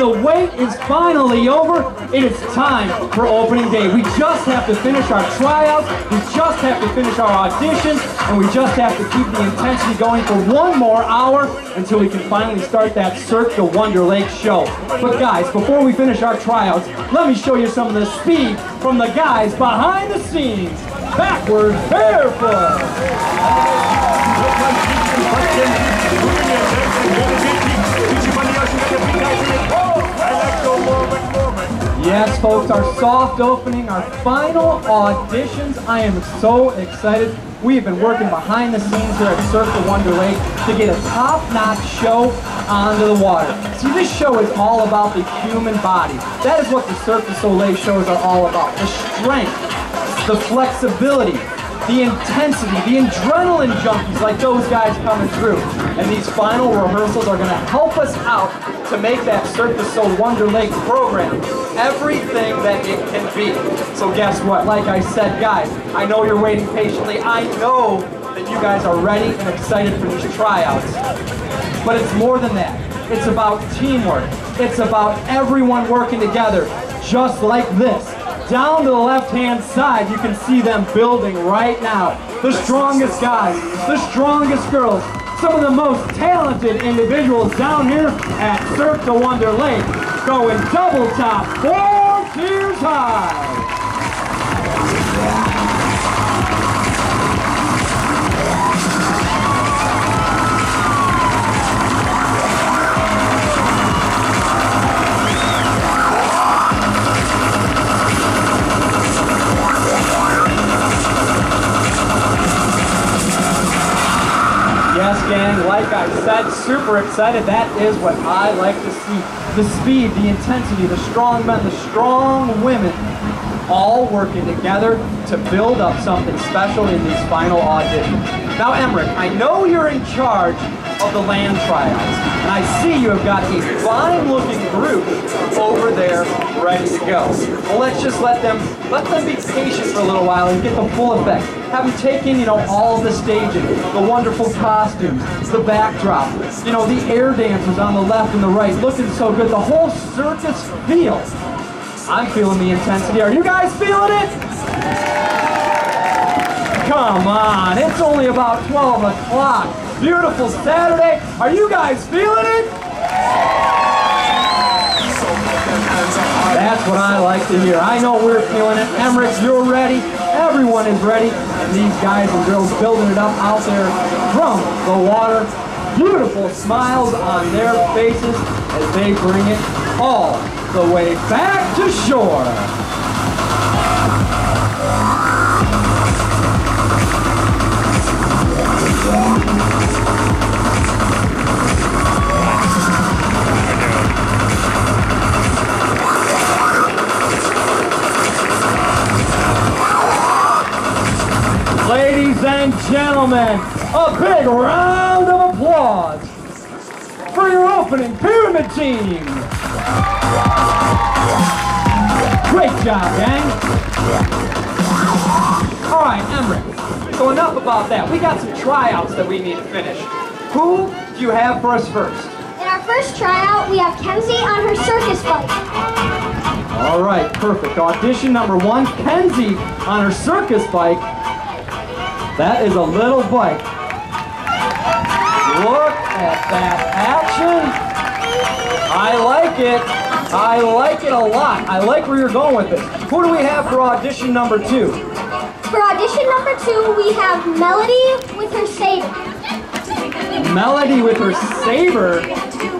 the wait is finally over. It is time for opening day. We just have to finish our tryouts, we just have to finish our auditions, and we just have to keep the intensity going for one more hour until we can finally start that Cirque du Wonder Lake show. But guys, before we finish our tryouts, let me show you some of the speed from the guys behind the scenes. Backward barefoot. Yes, folks, our soft opening, our final auditions. I am so excited. We have been working behind the scenes here at Cirque du Wonder Lake to get a top-notch show onto the water. See, this show is all about the human body. That is what the Cirque du Soleil shows are all about. The strength, the flexibility, the intensity, the adrenaline junkies like those guys coming through. And these final rehearsals are going to help us out to make that Cirque du Soleil Wonder Lake program everything that it can be. So guess what? Like I said, guys, I know you're waiting patiently. I know that you guys are ready and excited for these tryouts. But it's more than that. It's about teamwork. It's about everyone working together, just like this. Down to the left-hand side, you can see them building right now. The strongest guys, the strongest girls, some of the most talented individuals down here at Cirque du Wonder Lake, going double top, four tiers high. Super excited. That is what I like to see. The speed, the intensity, the strong men, the strong women, all working together to build up something special in these final auditions. Now, Emmerich, I know you're in charge of the land tryouts, and I see you have got a fine-looking group over there ready to go. Well, let's just let them let them be patient for a little while and get the full effect. Have them take you know, all the staging, the wonderful costumes, the backdrop, you know, the air dancers on the left and the right, looking so good. The whole circus feel. I'm feeling the intensity. Are you guys feeling it? Come on, it's only about 12 o'clock. Beautiful Saturday. Are you guys feeling it? That's what I like to hear. I know we're feeling it. Emmerich, you're ready. Everyone is ready. And these guys and girls building it up out there from the water. Beautiful smiles on their faces as they bring it all the way back to shore. And gentlemen, a big round of applause for your opening pyramid team. Great job, gang. All right, Emmerich. So enough about that. We got some tryouts that we need to finish. Who do you have for us first? In our first tryout, we have Kenzie on her circus bike. All right, perfect. Audition number one, Kenzie on her circus bike. That is a little bike. Look at that action. I like it. I like it a lot. I like where you're going with it. Who do we have for audition number two? For audition number two, we have Melody with her saber. Melody with her saber.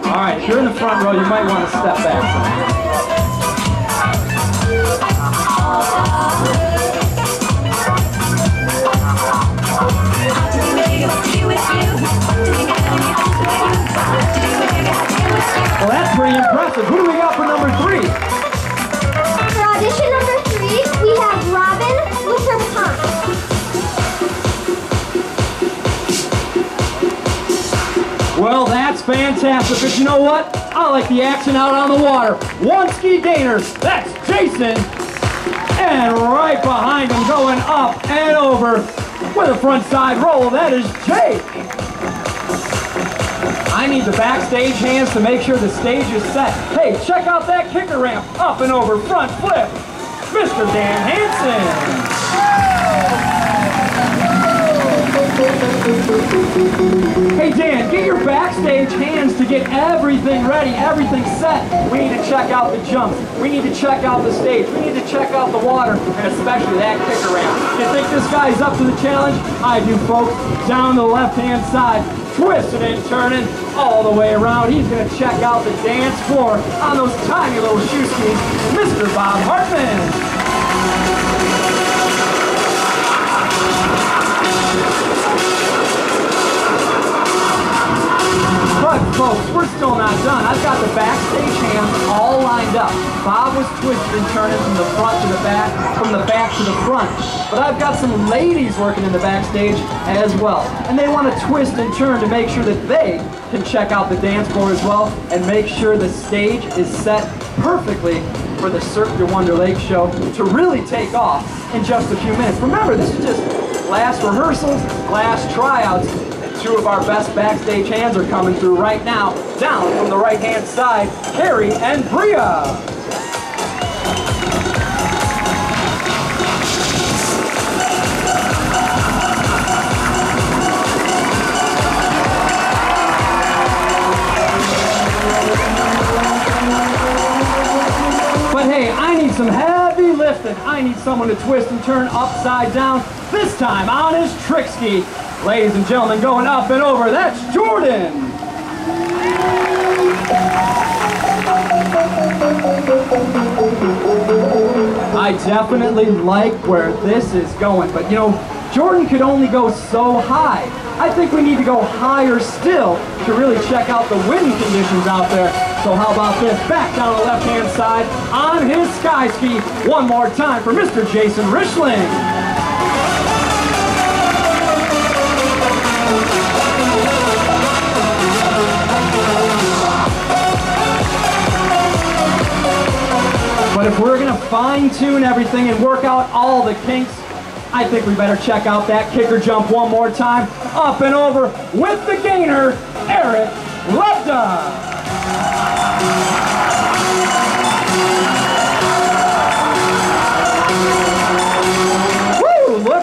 All right, if you're in the front row, you might want to step back. Well, that's pretty impressive. Who do we got for number three? For audition number three, we have Robin with her. Well, that's fantastic, but you know what? I like the action out on the water. One ski gainer, that's Jason. And right behind him, going up and over with a front side roll, that is Jake. I need the backstage hands to make sure the stage is set. Hey, check out that kicker ramp. Up and over front flip. Mr. Dan Hansen. Hey Dan, get your backstage hands to get everything ready, everything set. We need to check out the jumps. We need to check out the stage. We need to check out the water, and especially that kick around. You think this guy's up to the challenge? I do, folks. Down the left-hand side, twisting and turning all the way around. He's going to check out the dance floor on those tiny little shoe skis. Mr. Bob Hartman. Folks, we're still not done. I've got the backstage hands all lined up. Bob was twisting and turning from the front to the back, from the back to the front. But I've got some ladies working in the backstage as well. And they want to twist and turn to make sure that they can check out the dance floor as well and make sure the stage is set perfectly for the Cirque du Wonder Lake show to really take off in just a few minutes. Remember, this is just last rehearsals, last tryouts, Two of our best backstage hands are coming through right now. Down from the right-hand side, Carrie and Bria. But hey, I need some heavy lifting. I need someone to twist and turn upside down, this time on his trick ski. Ladies and gentlemen, going up and over, that's Jordan. I definitely like where this is going, but you know, Jordan could only go so high. I think we need to go higher still to really check out the wind conditions out there. So how about this? Back down the left-hand side on his sky ski. One more time for Mr. Jason Richling. But if we're gonna fine tune everything and work out all the kinks, I think we better check out that kicker jump one more time. Up and over with the gainer, Eric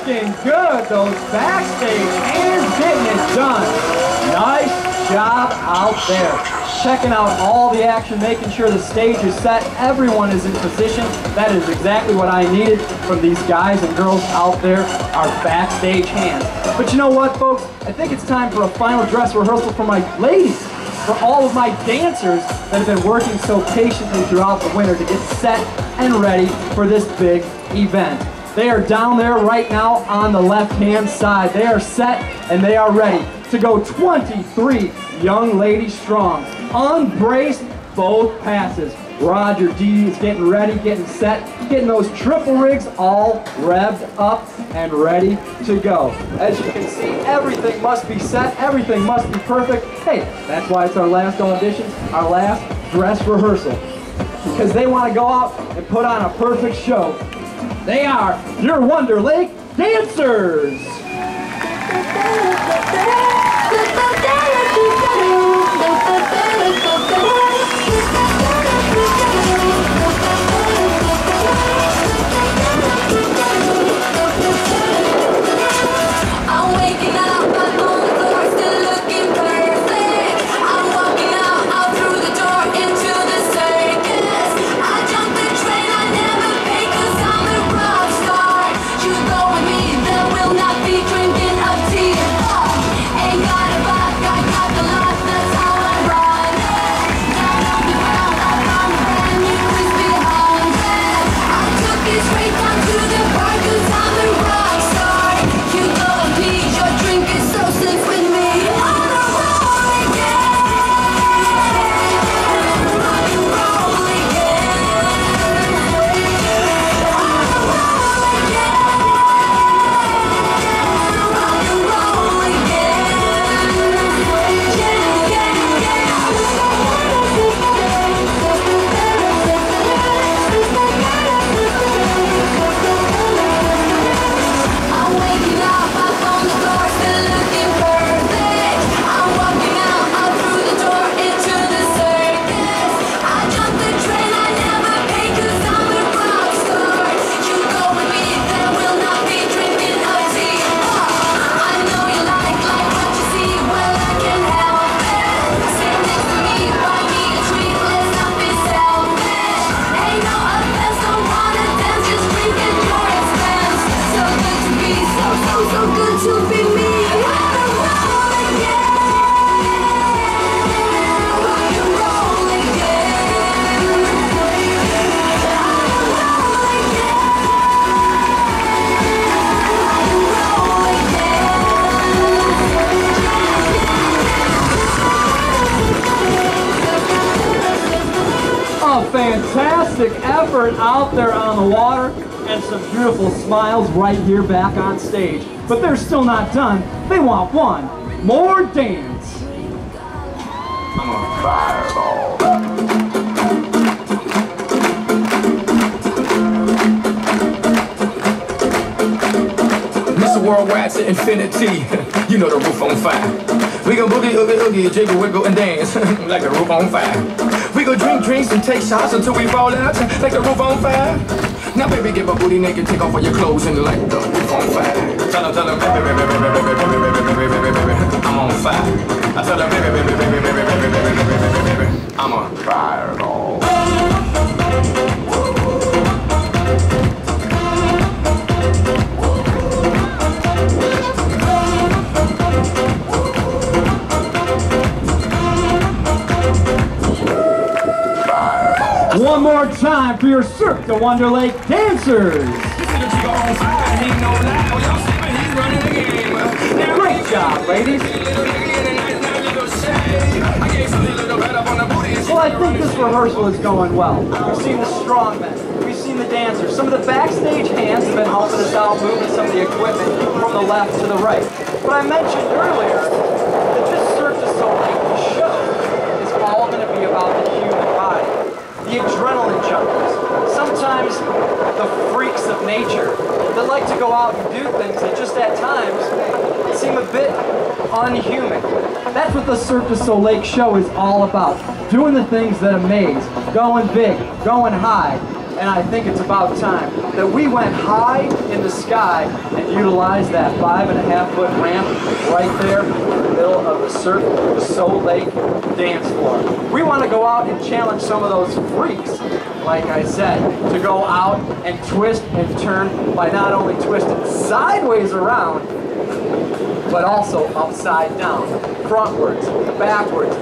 looking good. Those backstage hands done. Nice job out there checking out all the action, making sure the stage is set, everyone is in position. That is exactly what I needed from these guys and girls out there, our backstage hands. But you know what, folks? I think it's time for a final dress rehearsal for my ladies, for all of my dancers that have been working so patiently throughout the winter to get set and ready for this big event. They are down there right now on the left-hand side. They are set and they are ready to go 23 young ladies strong. Unbraced, both passes. Roger D is getting ready, getting set, getting those triple rigs all revved up and ready to go. As you can see, everything must be set, everything must be perfect. Hey, that's why it's our last audition, our last dress rehearsal. Because they want to go out and put on a perfect show. They are your Wonder Lake Dancers! fantastic out there on the water and some beautiful smiles right here back on stage. But they're still not done. They want one more dance. I'm a fireball. Mr. Worldwide to infinity. you know the roof on fire. We go boogie, oogie, oogie, jiggle, wiggle, and dance like the roof on fire. Go drink drinks and take shots until we fall out like the roof on fire. Now, baby, get my booty naked, take off all your clothes and like the roof on fire. Tell them, tell them, baby, baby, baby, baby, baby, baby, baby, baby, baby, I'm on fire. I tell them, baby, baby, baby, baby, baby, baby, baby, baby, baby, I'm on fireball. More time for your Cirque du Wonder Lake dancers. Great job, ladies. Well, I think this rehearsal is going well. We've seen the strongmen, we've seen the dancers. Some of the backstage hands have been helping us out moving some of the equipment from the left to the right. But I mentioned earlier that this Cirque du Soleil show is all going to be about the adrenaline junkies, sometimes the freaks of nature that like to go out and do things that just at times seem a bit unhuman. That's what the Cirque du Soleil show is all about. Doing the things that amaze, going big, going high. And I think it's about time that we went high in the sky and utilized that five and a half foot ramp right there in the middle of the Cirque du Soleil dance floor. We want to go out and challenge some of those freaks like I said, to go out and twist and turn by not only twisting sideways around, but also upside down, frontwards, backwards.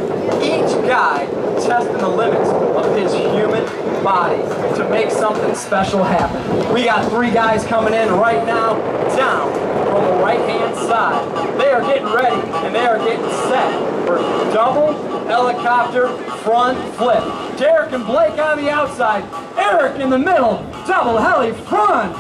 Each guy testing the limits of his human body to make something special happen. We got three guys coming in right now, down from the right-hand side. They are getting ready and they are getting set double helicopter front flip. Derek and Blake on the outside, Eric in the middle, double heli front.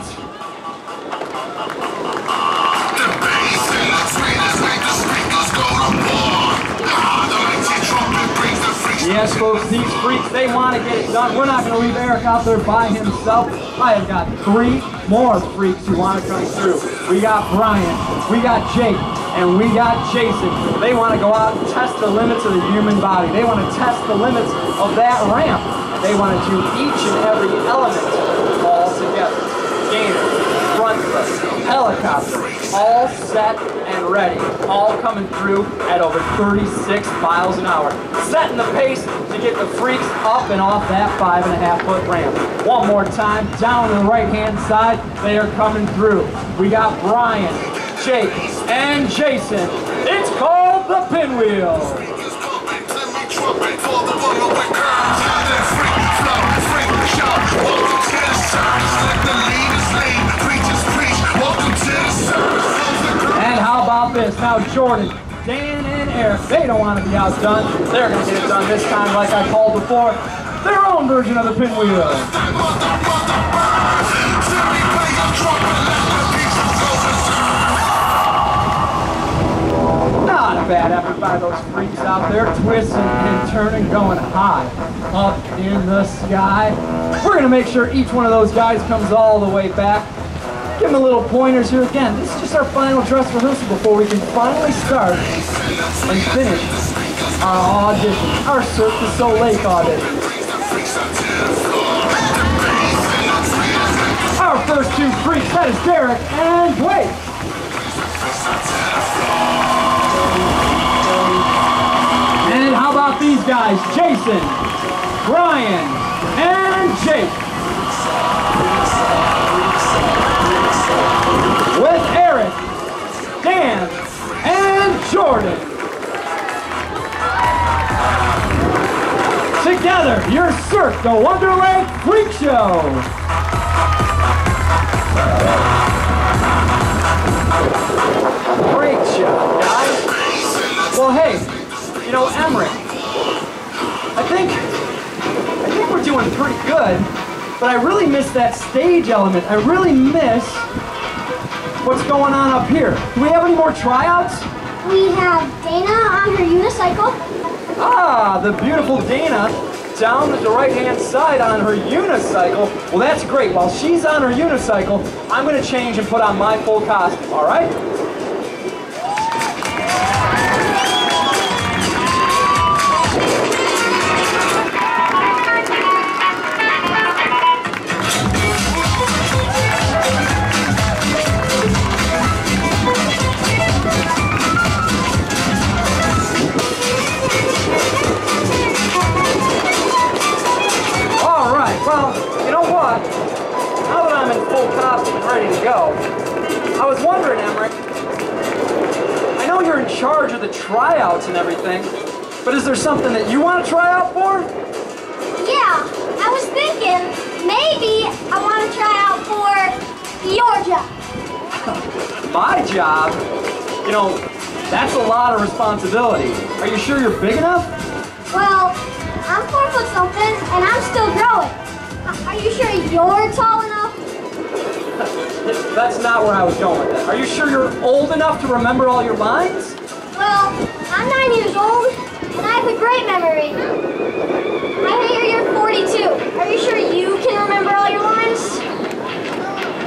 Yes, folks, these freaks, they want to get it done. We're not going to leave Eric out there by himself. I have got three more freaks who want to come through. We got Brian, we got Jake, and we got Jason. They want to go out and test the limits of the human body. They want to test the limits of that ramp. They want to do each and every element all together. Gainer, front flip, helicopter, all set and ready. All coming through at over 36 miles an hour. Setting the pace to get the freaks up and off that five and a half foot ramp. One more time, down the right hand side, they are coming through. We got Brian, Jake, and Jason. It's called the Pinwheel. And how about this? Now Jordan, Dan, and Eric, they don't want to be outdone. They're going to get it done this time like I called before. Their own version of the pinwheel. Bad effort by those freaks out there, twisting and turning, going high up in the sky. We're going to make sure each one of those guys comes all the way back. Give them a little pointers here again. This is just our final dress rehearsal before we can finally start and finish our audition, our Cirque du Soleil audition. Our first two freaks, that is Derek and Blake. These guys? Jason, Brian, and Jake. With Eric, Dan, and Jordan. Together, your Cirque du Wonder Lake Freak Show. Great job, guys. Well, hey, you know, Emmerich, I think, I think we're doing pretty good, but I really miss that stage element. I really miss what's going on up here. Do we have any more tryouts? We have Dana on her unicycle. Ah, the beautiful Dana down at the right-hand side on her unicycle. Well, that's great. While she's on her unicycle, I'm going to change and put on my full costume, all right? Ready to go, I was wondering, Emmerich, I know you're in charge of the tryouts and everything, but is there something that you want to try out for? Yeah, I was thinking maybe I want to try out for your job. My job? You know, that's a lot of responsibility. Are you sure you're big enough? Well, I'm four foot something and I'm still growing. Are you sure you're tall enough? That's not where I was going with that. Are you sure you're old enough to remember all your lines? Well, I'm nine years old and I have a great memory. I hear you're 42. Are you sure you can remember all your lines?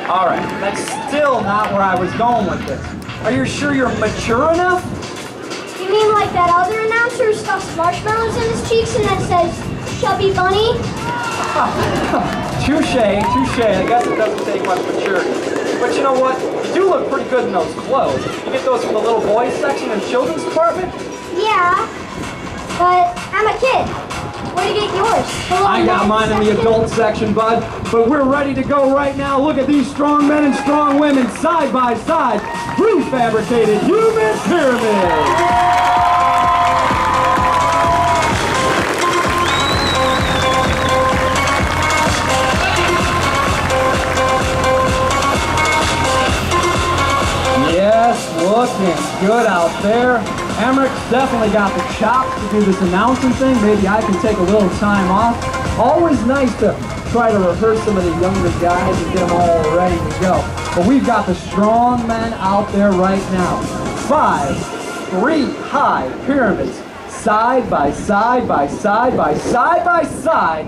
All right, that's still not where I was going with this. Are you sure you're mature enough? You mean like that other announcer who stuffs marshmallows in his cheeks and then says, Chubby Bunny? Touche, touche. I guess it doesn't take much maturity. But you know what? You do look pretty good in those clothes. You get those from the little boys section in children's department? Yeah, but I'm a kid. Where do you get yours? I got mine in the adult section, bud. But we're ready to go right now. Look at these strong men and strong women side by side. Prefabricated human pyramid. Looking good out there. Emmerich's definitely got the chops to do this announcing thing. Maybe I can take a little time off. Always nice to try to rehearse some of the younger guys and get them all ready to go. But we've got the strong men out there right now. Five, three high pyramids, side by side by side by side by side,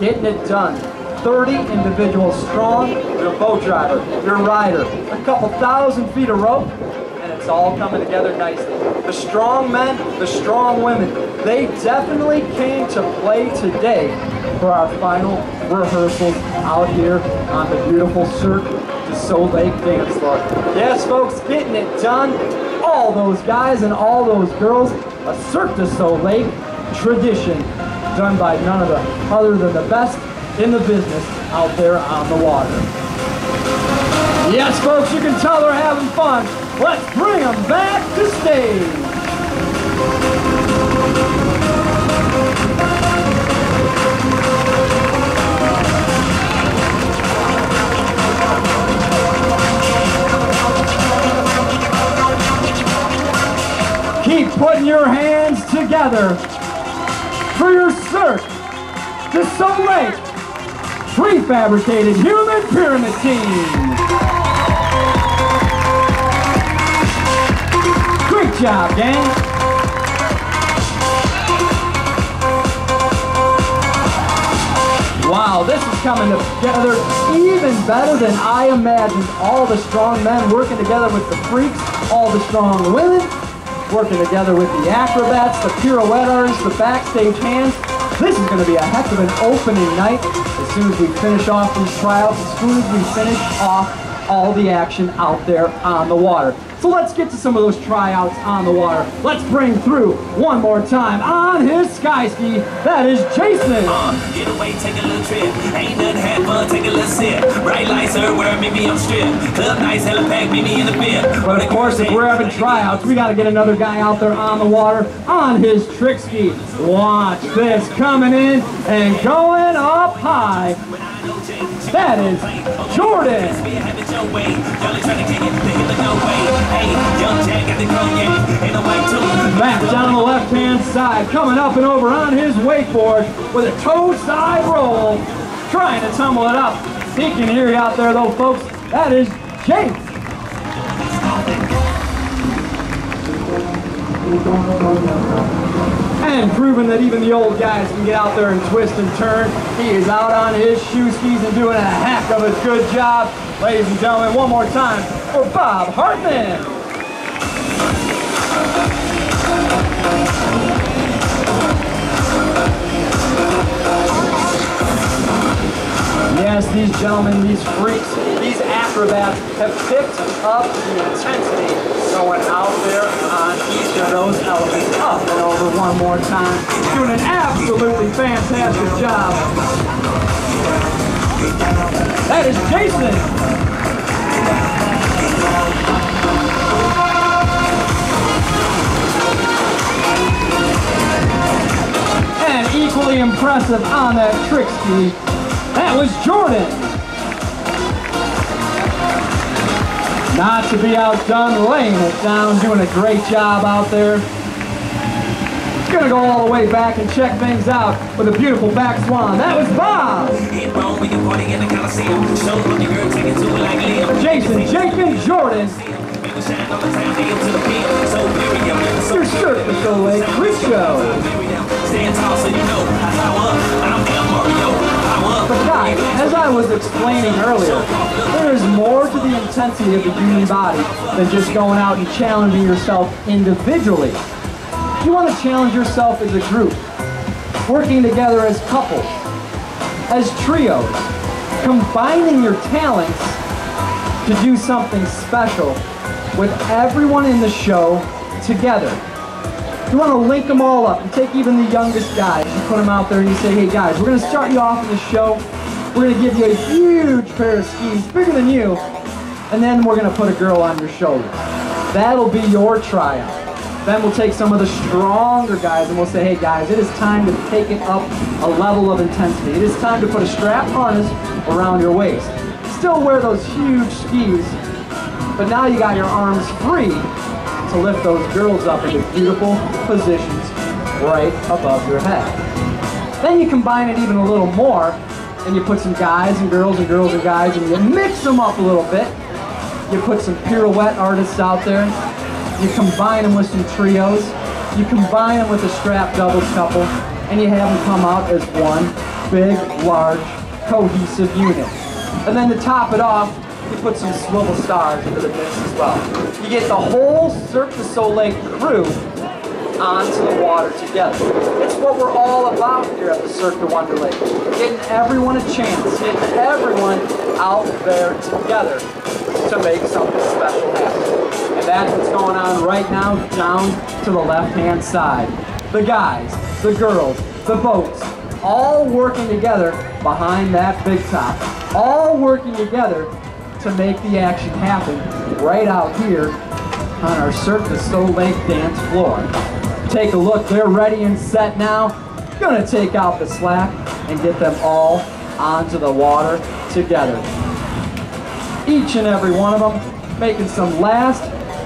getting it done. 30 individuals strong, your boat driver, your rider, a couple thousand feet of rope, it's all coming together nicely. The strong men, the strong women, they definitely came to play today for our final rehearsals out here on the beautiful Cirque du Soleil dance floor. Yes, folks, getting it done. All those guys and all those girls, a Cirque du Soleil tradition done by none of the other than the best in the business out there on the water. Yes, folks, you can tell they're having fun. Let's bring them back to stage. Keep putting your hands together for your Cirque du Soleil prefabricated human pyramid team. Great job, gang. Wow, this is coming together even better than I imagined. All the strong men working together with the freaks, all the strong women working together with the acrobats, the pirouetters, the backstage hands. This is going to be a heck of an opening night as soon as we finish off these trials, as soon as we finish off all the action out there on the water. So let's get to some of those tryouts on the water. Let's bring through one more time on his sky ski. That is Jason. Uh, get away, take a little trip. Ain't nothing had fun, take a little sip. Bright lights everywhere, meet me on strip. Club nights, hella packed, me in the bib. But of course, if we're having tryouts, we got to get another guy out there on the water on his trick ski. Watch this coming in and going up high. That is Jordan. Back down on the left-hand side, coming up and over on his wakeboard with a toe side roll, trying to tumble it up. He can hear you out there though, folks. That is Jake. And proving that even the old guys can get out there and twist and turn. He is out on his shoe skis and doing a heck of a good job. Ladies and gentlemen, one more time for Bob Hartman. Yes, these gentlemen, these freaks, these acrobats have picked up the intensity going out there on each of those elements. Up and over one more time. Doing an absolutely fantastic job. That is Jason. Equally impressive on that trick ski, that was Jordan. Not to be outdone, laying it down, doing a great job out there. Gonna go all the way back and check things out with a beautiful back swan. That was Bob. Hit bone, we can party in the Coliseum. Show what the as I was explaining earlier, there is more to the intensity of the human body than just going out and challenging yourself individually. You want to challenge yourself as a group, working together as couples, as trios, combining your talents to do something special with everyone in the show together. You want to link them all up and take even the youngest guys and put them out there and you say, hey guys, we're going to start you off in the show. We're to give you a huge pair of skis, bigger than you, and then we're to put a girl on your shoulders. That'll be your tryout. Then we'll take some of the stronger guys and we'll say, hey guys, it is time to take it up a level of intensity. It is time to put a strap harness around your waist. Still wear those huge skis, but now you got your arms free to lift those girls up into beautiful positions right above your head. Then you combine it even a little more, and you put some guys and girls and girls and guys, and you mix them up a little bit. You put some pirouette artists out there. You combine them with some trios. You combine them with a strap doubles couple, and you have them come out as one big, large, cohesive unit. And then to top it off, you put some swivel stars into the mix as well. You get the whole Cirque du Soleil crew onto the water together. It's what we're all about here at the Cirque du Wonder Lake. Getting everyone a chance, getting everyone out there together to make something special happen. And that's what's going on right now down to the left-hand side. The guys, the girls, the boats, all working together behind that big top. All working together to make the action happen right out here on our Cirque du Soleil dance floor. Take a look, they're ready and set now. Gonna take out the slack and get them all onto the water together. Each and every one of them making some last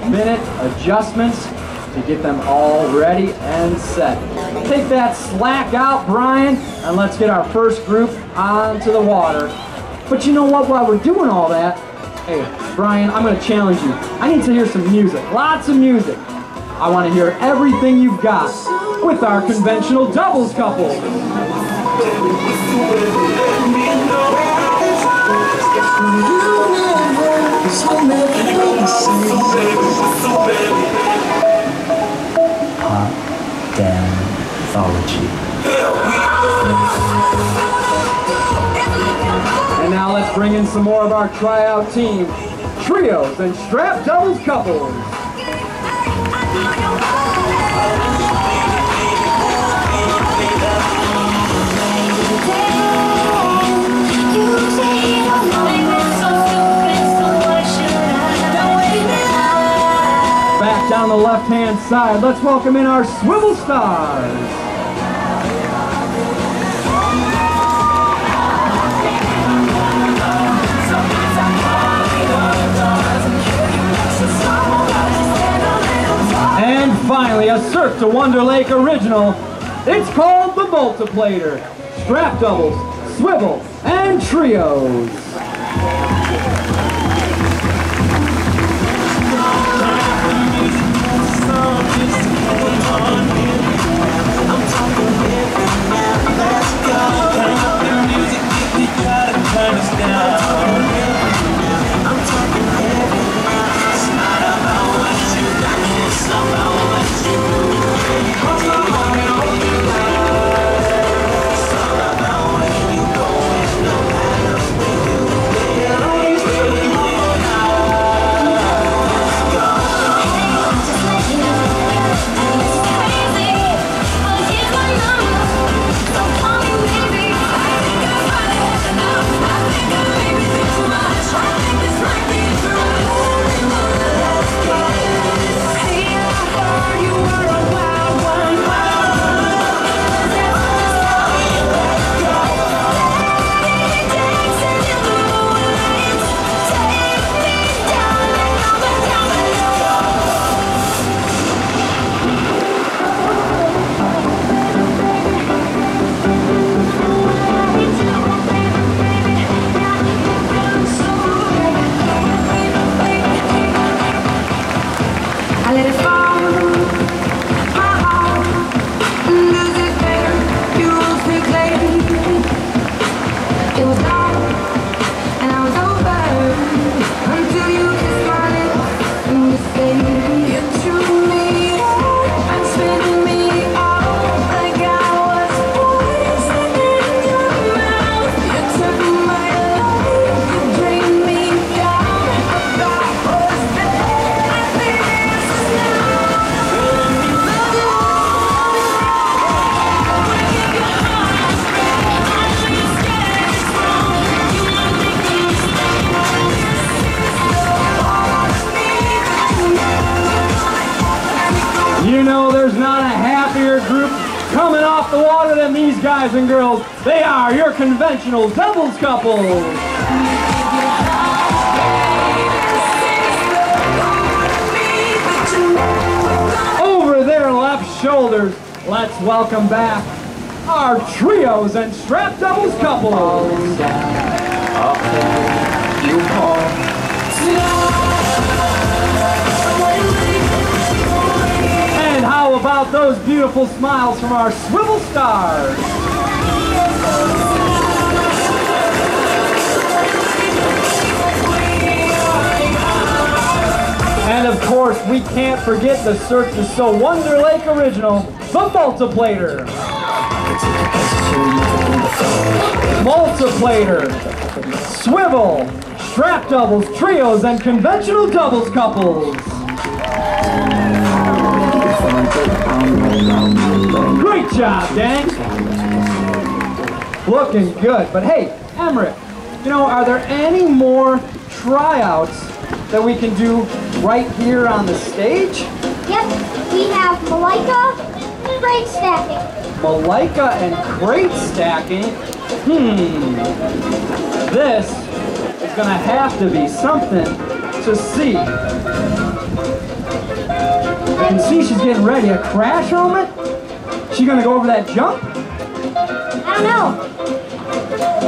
minute adjustments to get them all ready and set. Take that slack out, Brian, and let's get our first group onto the water. But you know what, while we're doing all that, hey, Brian, I'm gonna challenge you. I need to hear some music, lots of music. I wanna hear everything you've got with our conventional doubles couple. And now let's bring in some more of our tryout team. Trios and strap doubles couples. Back down the left-hand side, let's welcome in our swivel stars. Finally, a Cirque du Wonder Lake original. It's called the Multiplater. Strap doubles, swivel, and trios. I conventional doubles couples. Over their left shoulders, let's welcome back our trios and strap doubles couples. And how about those beautiful smiles from our swivel stars? And of course, we can't forget the Cirque du Soleil Wonder Lake original, the Multiplater. Multiplater, swivel, strap doubles, trios, and conventional doubles couples. Great job, gang. Looking good. But hey, Emmerich, you know, are there any more tryouts that we can do right here on the stage? Yep, we have Malika, crate stacking. Malika and crate stacking? Hmm. This is gonna have to be something to see. You can see she's getting ready. A crash helmet? She gonna go over that jump? I don't know.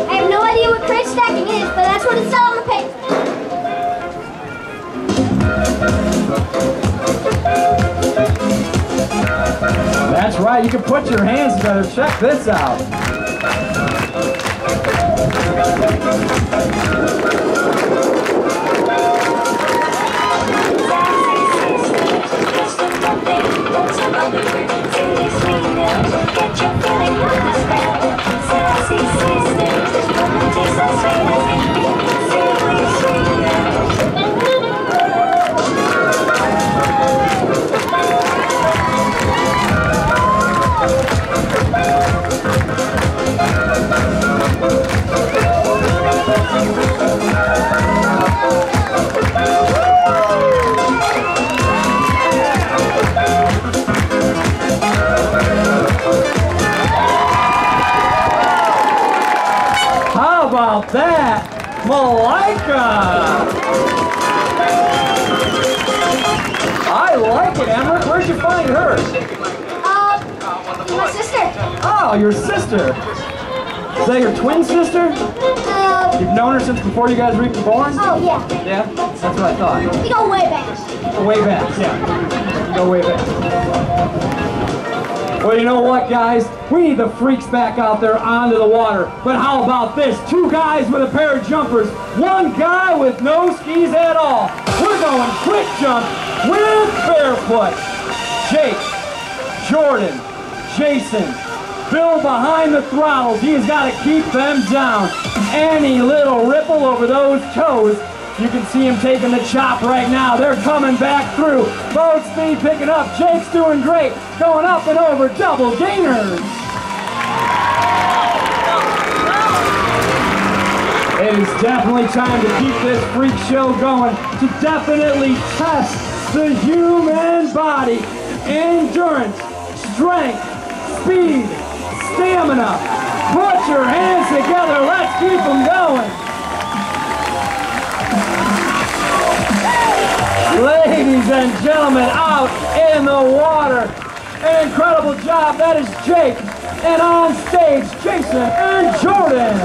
I have no idea what crate stacking is, but that's what it said on the paper. That's right, you can put your hands together. Check this out. Malika! I like it, Emma. Where'd you find her? Uh, my sister. Oh, your sister. Is that your twin sister? Uh, You've known her since before you guys were even born? oh yeah. Yeah, that's what I thought. We go way back. Way back, yeah. You go way back. Well, you know what, guys? We need the freaks back out there onto the water. But how about this? Two guys with a pair of jumpers. One guy with no skis at all. We're going quick jump with barefoot. Jake, Jordan, Jason, Bill behind the throttles. He's got to keep them down. Any little ripple over those toes. You can see him taking the chop right now. They're coming back through. Boat speed picking up. Jake's doing great. Going up and over double gainers. It is definitely time to keep this freak show going to definitely test the human body. Endurance, strength, speed, stamina. Put your hands together. Let's keep them going. Ladies and gentlemen, out in the water. An incredible job. That is Jake. And on stage, Jason and Jordan.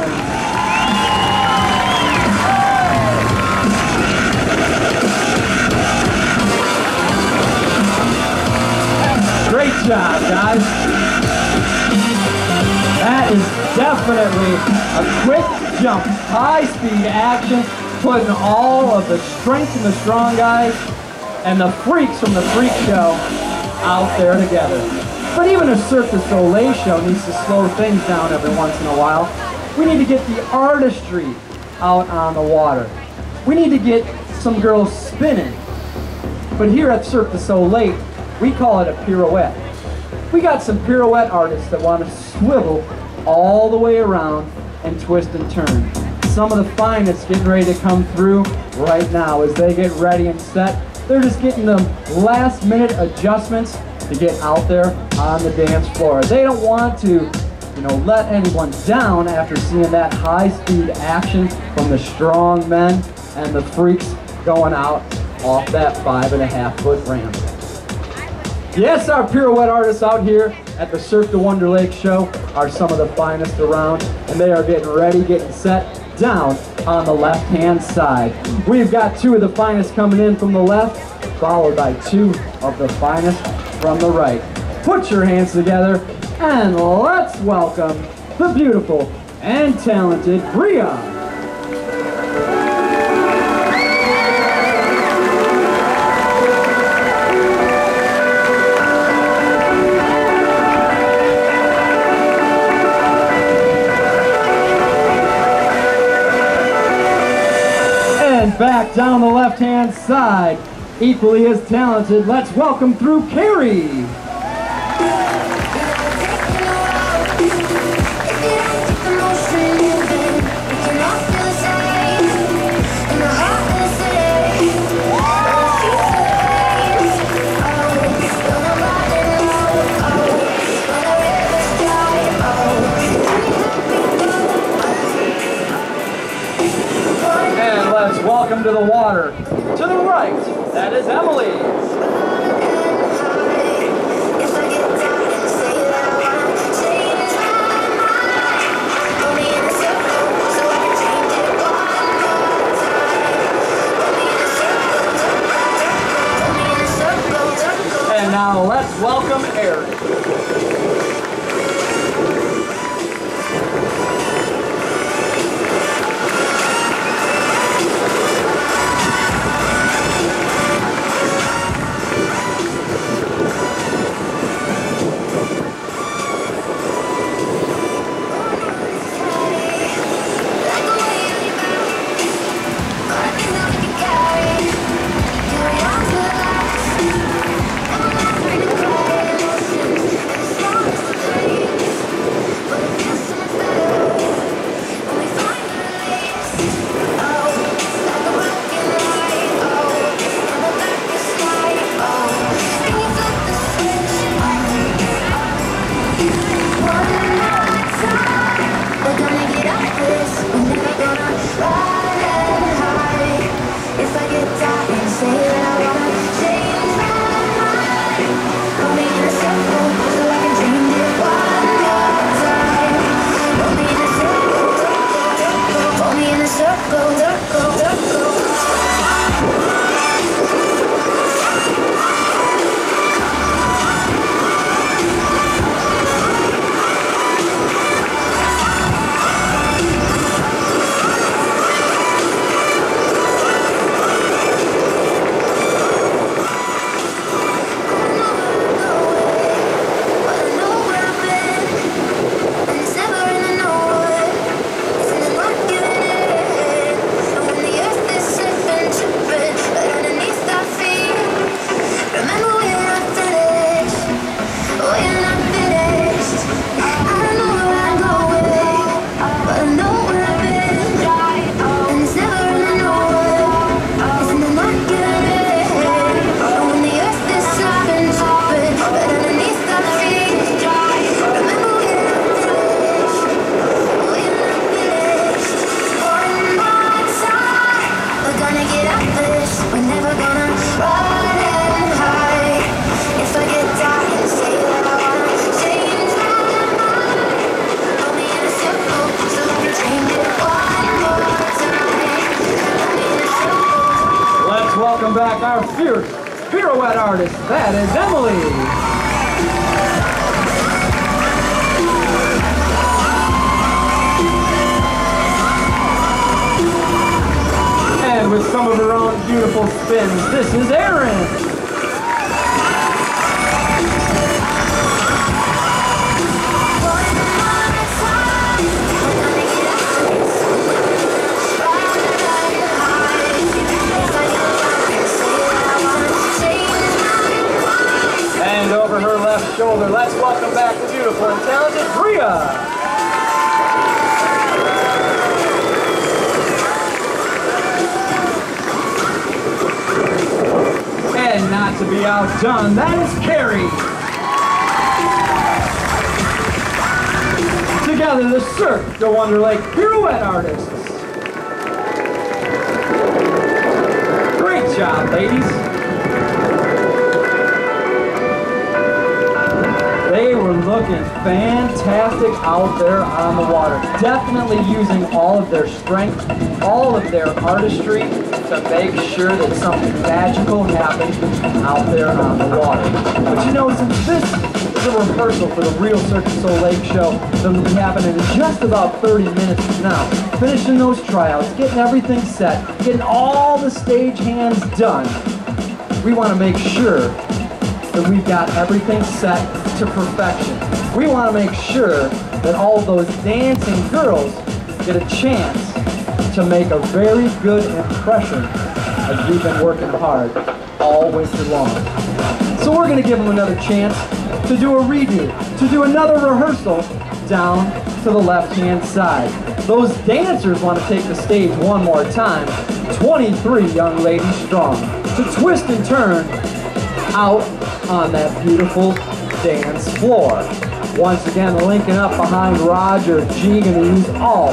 Great job, guys. That is definitely a quick jump, high speed action, putting all of the strength and the strong guys and the freaks from the freak show out there together. But even a Cirque du Soleil show needs to slow things down every once in a while. We need to get the artistry out on the water. We need to get some girls spinning. But here at Cirque du Soleil, we call it a pirouette. We got some pirouette artists that want to swivel all the way around and twist and turn. Some of the finest getting ready to come through right now as they get ready and set. They're just getting them last minute adjustments to get out there on the dance floor. They don't want to, you know, let anyone down after seeing that high speed action from the strong men and the freaks going out off that five and a half foot ramp. Yes, our pirouette artists out here at the Cirque du Wonder Lake show are some of the finest around, and they are getting ready, getting set down on the left-hand side. We've got two of the finest coming in from the left, followed by two of the finest from the right. Put your hands together, and let's welcome the beautiful and talented Bria. Back down the left-hand side, equally as talented, let's welcome through Carrie. Let's to the water. To the right, that is Emily. Her left shoulder, let's welcome back the beautiful and talented Bria. And not to be outdone, that is Carrie. Together, the Cirque du Wonder Lake pirouette artists. Great job, ladies. Looking fantastic out there on the water. Definitely using all of their strength, all of their artistry to make sure that something magical happens out there on the water. But you know, since this is a rehearsal for the real Cirque du Soleil show that'll be happening in just about 30 minutes from now, finishing those tryouts, getting everything set, getting all the stage hands done, we want to make sure that we've got everything set to perfection. We want to make sure that all those dancing girls get a chance to make a very good impression as we've been working hard all winter long. So we're going to give them another chance to do a redo, to do another rehearsal down to the left-hand side. Those dancers want to take the stage one more time, 23 young ladies strong, to twist and turn out on that beautiful dance floor. Once again, linking up behind Roger G, going to use all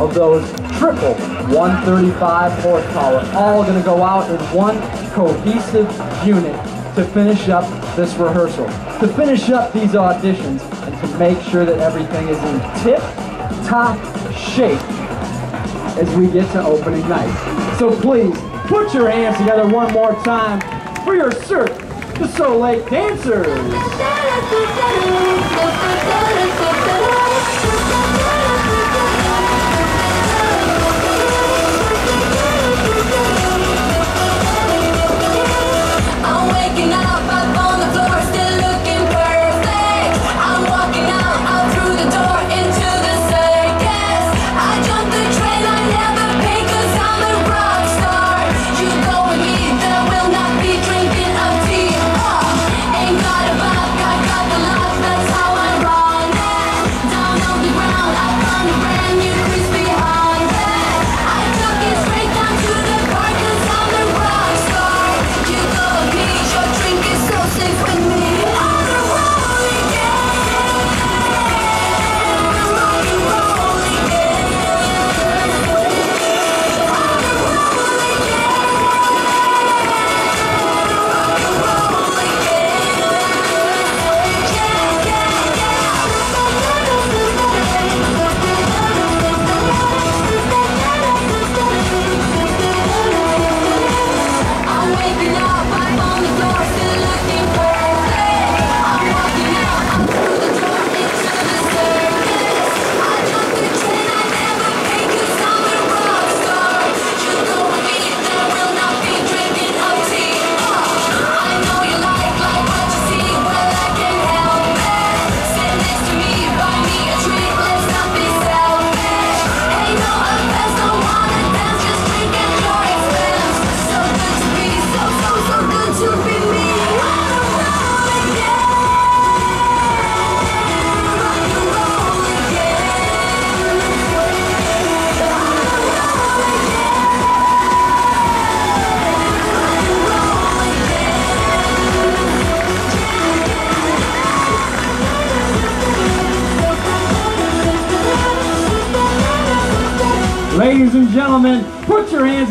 of those triple 135 horsepower, all going to go out in one cohesive unit to finish up this rehearsal, to finish up these auditions, and to make sure that everything is in tip-top shape as we get to opening night. So please, put your hands together one more time for your Du Soleil dancers.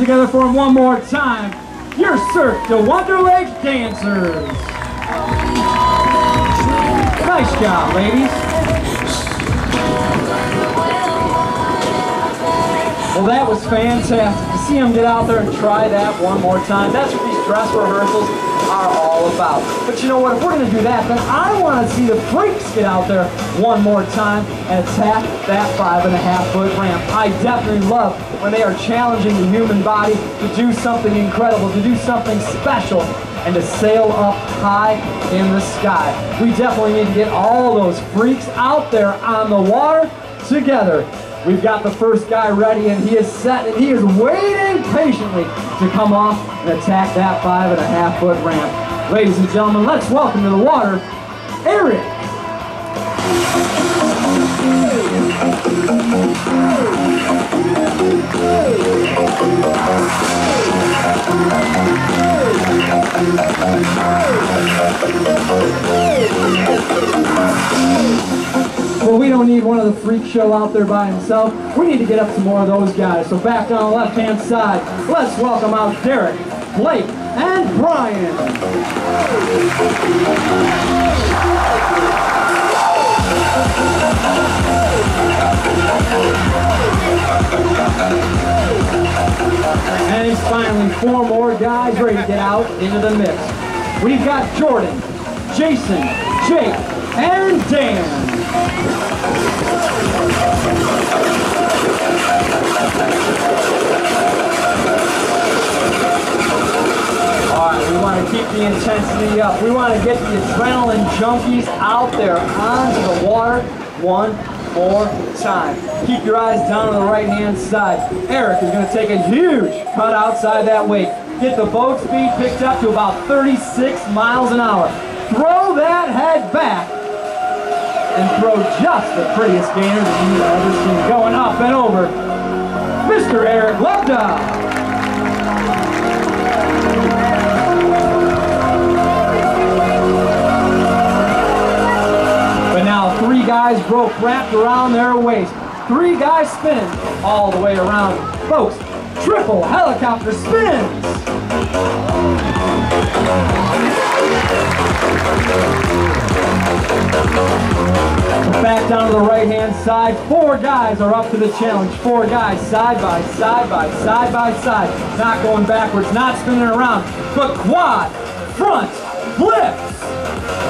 Together for them one more time. Your Cirque du Wonder Lake dancers. Nice job, ladies. Well, that was fantastic. To see them get out there and try that one more time. That's what these dress rehearsals are all about. But you know what? If we're going to do that, then I want to see the freaks get out there one more time and attack that five and a half foot ramp. I definitely love when they are challenging the human body to do something incredible, to do something special, and to sail up high in the sky. We definitely need to get all those freaks out there on the water together. We've got the first guy ready and he is set and he is waiting patiently to come off and attack that five and a half foot ramp. Ladies and gentlemen, let's welcome to the water, Eric. Well, we don't need one of the freak show out there by himself. We need to get up to more of those guys. So back on the left-hand side, let's welcome out Derek, Blake, and finally four more guys ready to get out into the mix. We've got Jordan, Jason, Jake, and Dan. All right, we want to keep the intensity up. We want to get the adrenaline junkies out there onto the water one more time. Keep your eyes down on the right-hand side. Eric is going to take a huge cut outside that wake. Get the boat speed picked up to about 36 miles an hour. Throw that head back and throw just the prettiest gainer that you've ever seen. Going up and over, Mr. Eric Lubda. Guys broke wrapped around their waist. Three guys spinning all the way around. Folks, triple helicopter spins. Back down to the right hand side. Four guys are up to the challenge. Four guys side by side by side by side. Not going backwards, not spinning around, but quad front flips.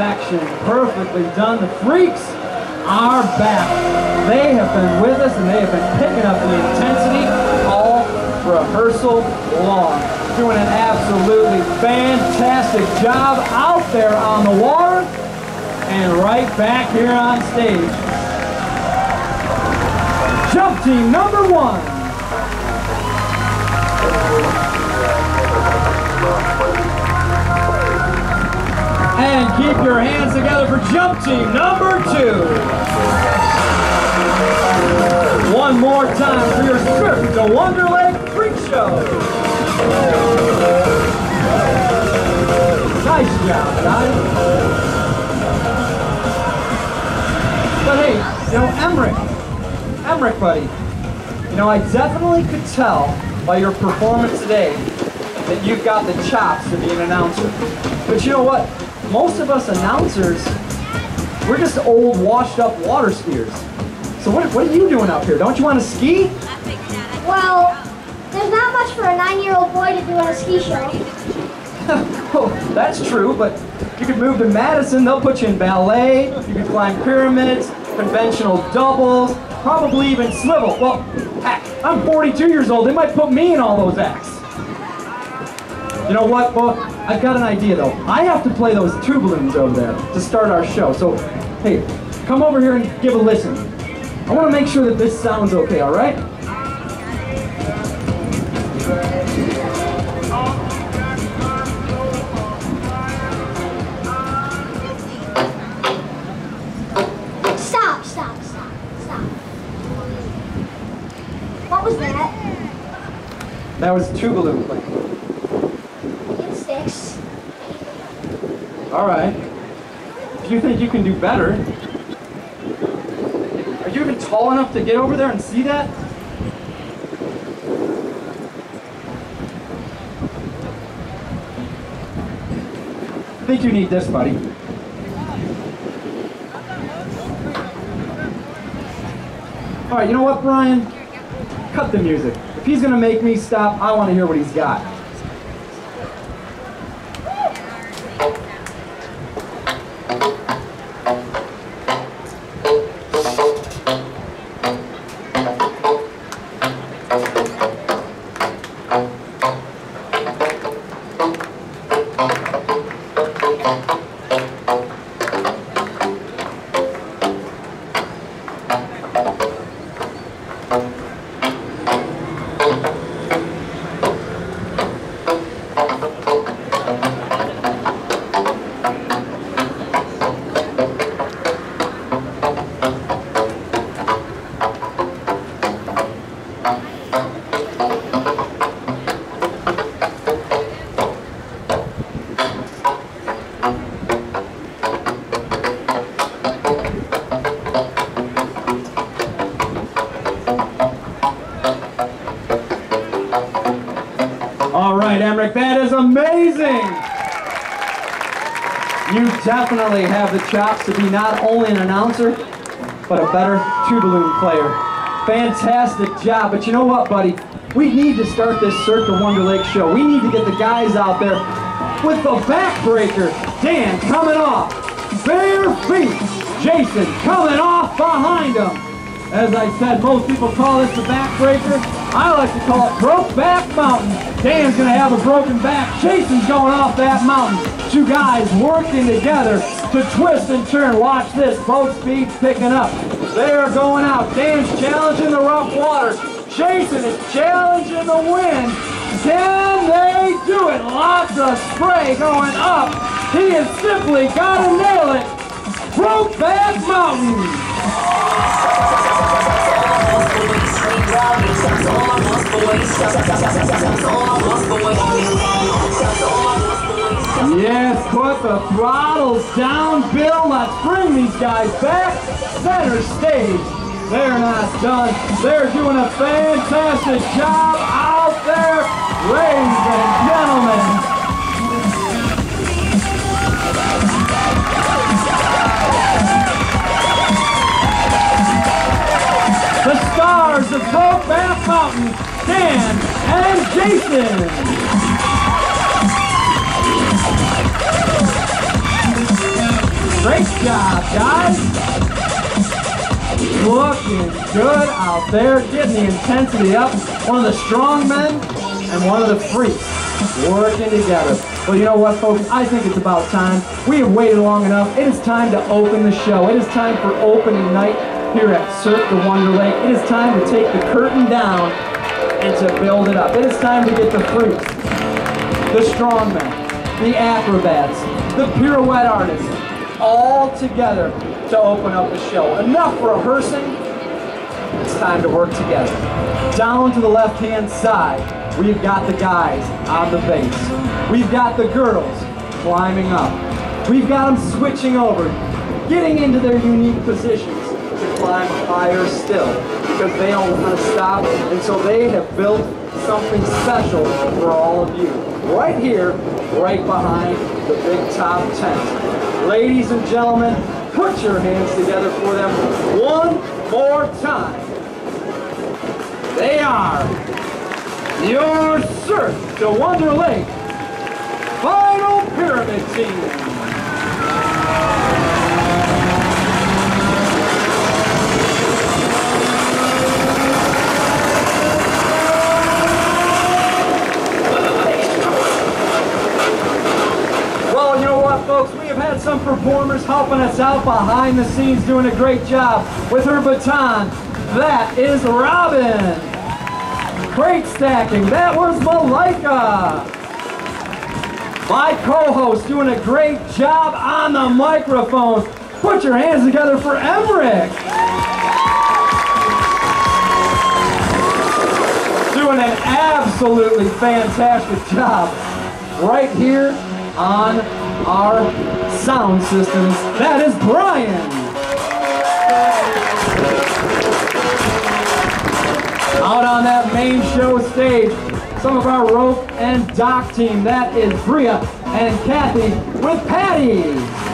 Perfection. Perfectly done. The freaks are back. They have been with us and they have been picking up the intensity all rehearsal long. Doing an absolutely fantastic job out there on the water and right back here on stage. Jump team number one. And keep your hands together for jump team number two. One more time for your Cirque du Wonder Lake Freak Show. Nice job, guys. But hey, you know, Emmerich, Emmerich, buddy, you know, I definitely could tell by your performance today that you've got the chops to be an announcer. But you know what? Most of us announcers, we're just old, washed up water skiers. So what, what are you doing up here? Don't you want to ski? Well, there's not much for a nine-year-old boy to do on a ski show. oh, that's true, but you could move to Madison, they'll put you in ballet, you could climb pyramids, conventional doubles, probably even swivel. Well, heck, I'm 42 years old, they might put me in all those acts. You know what, well, I've got an idea though. I have to play those two balloons over there to start our show. So, hey, come over here and give a listen. I want to make sure that this sounds okay, all right? Stop, stop, stop, stop. What was that? That was two can do better. Are you even tall enough to get over there and see that? I think you need this, buddy. All right, you know what, Brian? Cut the music. If he's going to make me stop, I want to hear what he's got. Definitely have the chops to be not only an announcer, but a better toodaloon player. Fantastic job. But you know what, buddy? We need to start this Cirque du Wonder Lake show. We need to get the guys out there with the backbreaker. Dan coming off. Bare feet. Jason coming off behind him. As I said, most people call this the backbreaker. I like to call it Brokeback Mountain. Dan's gonna have a broken back. Jason's going off that mountain. Two guys working together to twist and turn. Watch this, boat speed picking up. They are going out. Dan's challenging the rough water. Jason is challenging the wind. Can they do it? Lots of spray going up. He has simply got to nail it. Brokeback Mountain. Yes, put the throttles down, Bill. Let's bring these guys back. Center stage. They're not done. They're doing a fantastic job out there, ladies and gentlemen. The stars of Brokeback Mountain, Dan and Jason. Great job, guys. Looking good out there, getting the intensity up. One of the strong men and one of the freaks working together. Well, you know what, folks? I think it's about time. We have waited long enough. It is time to open the show. It is time for opening night here at Cirque du Wonder Lake. It is time to take the curtain down and to build it up. It is time to get the freaks, the strongmen, the acrobats, the pirouette artists, all together to open up the show. Enough rehearsing. It's time to work together. Down to the left-hand side, we've got the guys on the base. We've got the girls climbing up. We've got them switching over, getting into their unique positions to climb higher still because they don't want to stop and so they have built something special for all of you right here right behind the big top tent ladies and gentlemen put your hands together for them one more time. They are your Cirque du Wonder Lake Final Pyramid Team Folks? We have had some performers helping us out behind the scenes doing a great job with her baton. That is Robin. Crate stacking. That was Malika. My co-host doing a great job on the microphone. Put your hands together for Emmerich. Doing an absolutely fantastic job right here on our sound systems. That is Brian. Out on that main show stage, some of our rope and dock team. That is Bria and Kathy with Patty.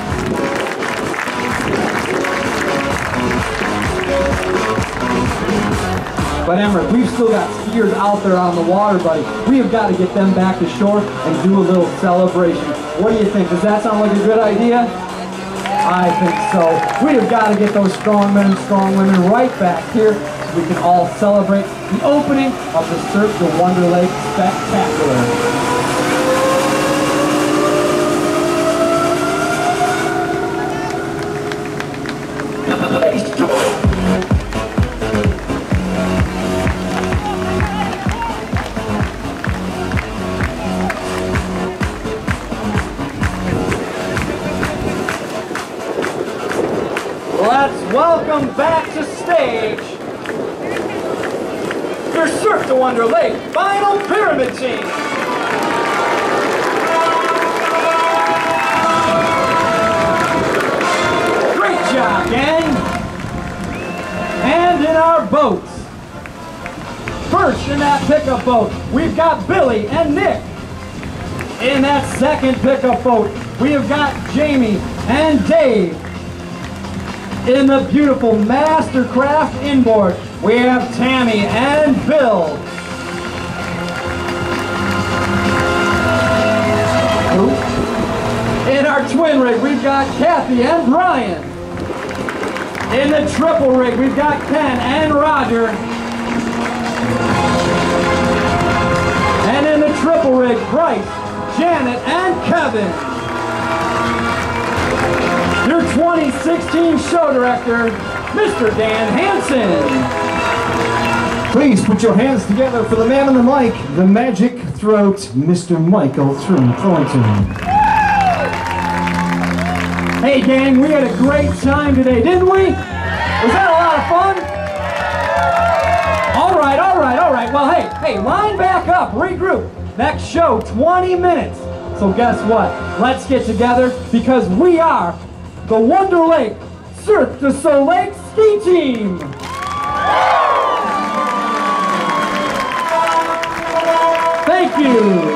But Emmerich, we've still got skiers out there on the water, buddy. We have got to get them back to shore and do a little celebration. What do you think? Does that sound like a good idea? I think so. We have got to get those strong men and strong women right back here so we can all celebrate the opening of the Cirque du Wonder Lake Spectacular. Boats. First in that pickup boat, we've got Billy and Nick. In that second pickup boat, we have got Jamie and Dave. In the beautiful Mastercraft inboard, we have Tammy and Bill. In our twin rig, we've got Kathy and Brian. In the triple rig, we've got Ken and Roger. And in the triple rig, Bryce, Janet, and Kevin. Your 2016 show director, Mr. Dan Hansen. Please put your hands together for the man on the mic, the magic throat, Mr. Michael Thorn- Thornton. Hey gang, we had a great time today, didn't we? Was that a lot of fun? All right, all right, all right. Well, hey, hey, line back up, regroup. Next show, 20 minutes. So guess what? Let's get together because we are the Wonder Lake Cirque du Soleil ski team. Thank you.